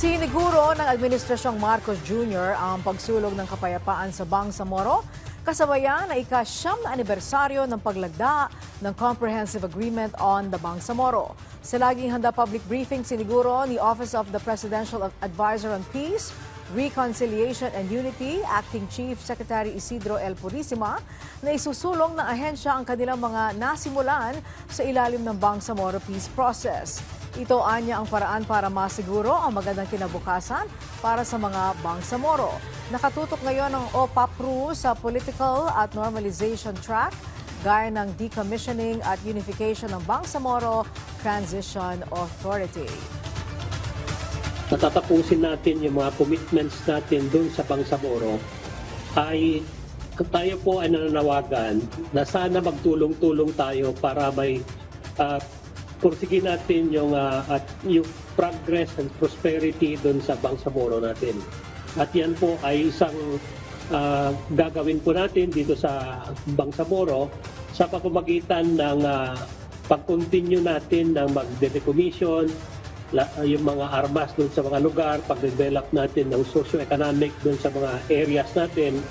Siniguro ng Administrasyong Marcos Jr. ang pagsulog ng kapayapaan sa Bangsamoro kasabayan na ika-siyam na anibersaryo ng paglagda ng Comprehensive Agreement on the Bangsamoro. Sa laging handa public briefing, siniguro ni Office of the Presidential Advisor on Peace, Reconciliation and Unity, Acting Chief Secretary Isidro L. Purisima, na isusulong ng ahensya ang kanilang mga nasimulan sa ilalim ng Bangsamoro Peace Process. Ito anya ang paraan para masiguro ang magandang kinabukasan para sa mga Bangsamoro. Nakatutok ngayon ang OPAPRU sa political at normalization track gaya ng decommissioning at unification ng Bangsamoro Transition Authority. natatapusin natin yung mga commitments natin doon sa Bangsamoro ay tayo po ay nananawagan na sana magtulong-tulong tayo para may uh, pursige natin yung, ah, at yung progress and prosperity doon sa Bangsamoro natin. At yan po ay isang ah, gagawin po natin dito sa Bangsamoro sa pamamagitan ng ah, pag-continue natin ng mag-decommission, yung mga armas doon sa mga lugar, pag-develop natin ng socio-economic doon sa mga areas natin,